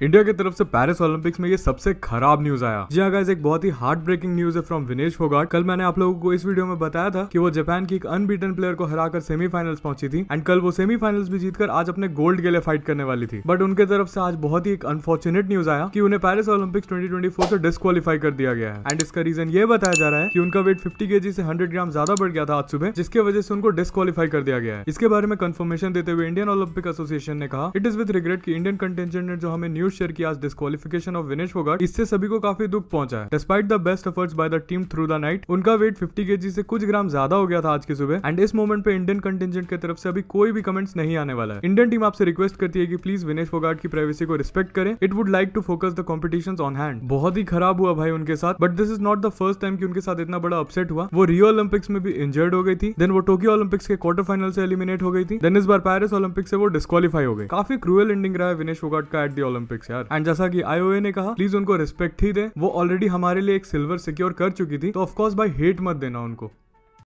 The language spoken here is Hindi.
इंडिया की तरफ़ से पेरिस ओलंपिक्स में ये सबसे खराब न्यूज़ आया। जी हाँ एक बहुत ही हार्ट ब्रेकिंग न्यूज़ है फ्रॉम विनेश फोगाट कल मैंने आप लोगों को इस वीडियो में बताया था कि वो जापान की एक अनबीटन प्लेयर को हराकर सेमीफाइनल्स पहुँची थी एंड कल वो सेमीफाइनल्स भी जीतकर आज अपने गोल्ड के लिए फाइट करने वाली थी। बट उनके तरफ़ से आज बहुत ही एक अनफॉर्चुनेट न्यूज़ आया कि उन्हें पेरिस ओलंपिक्स 2024 से डिस्कालीफाई कर दिया गया है। एंड इसका रीजन ये बताया जा रहा है कि उनका वेट 50 के से 100 ग्राम ज़्यादा बढ़ गया था आज सुबह, जिसकी वजह से उनको डिस्कालीफाई कर दिया गया है। इसके बारे में कंफर्मेशन देते हुए इंडियन ओलंपिक एसोसिएशन ने कहा इट इज़ विद रिग्रेट की इंडियन कंटेंजेंट ने जो हमें न्यूज़ शेयर किया आज डिस्कालिफिकेशन ऑफ़ विनेश फोगाट इससे सभी को काफ़ी दुख पहुँचा है। Despite the best efforts by the team through the night उनका वेट 50 के से कुछ ग्राम ज़्यादा हो गया था आज की सुबह। एंड इस मोमेंट पे इंडियन कंटेंजेंट की तरफ़ से अभी कोई भी कमेंट्स नहीं आने वाला है। इंडियन टीम आपसे रिक्वेस्ट करती है कि प्लीज़ विनेश फोगाट की प्राइवेसी को रिस्पेक्ट करें। It would like to focus the competition on hand बहुत ही खराब हुआ भाई उनके साथ। But this is not the first time की उनके साथ इतना बड़ा अपसेट हुआ। वो रियो ओलंपिक्स में भी इंजर्ड हो गई थी। देन वो टोक्यो ओलंपिक्स के क्वार्टर फाइनल से एलिमिनेट हो गई थी। देन इस बार पेरिस ओलंपिक से वो डिस्कालीफाई हो गई। काफ़ी क्रूअल एंडिंग रहा है विनेश फोगाट का एट दी ओलंपिक्स यार। एंड जैसा कि आईओए ने कहा प्लीज़ उनको रिस्पेक्ट ही दे। वो ऑलरेडी हमारे लिए एक सिल्वर सिक्योर कर चुकी थी तो ऑफकोर्स भाई हेट मत देना उनको।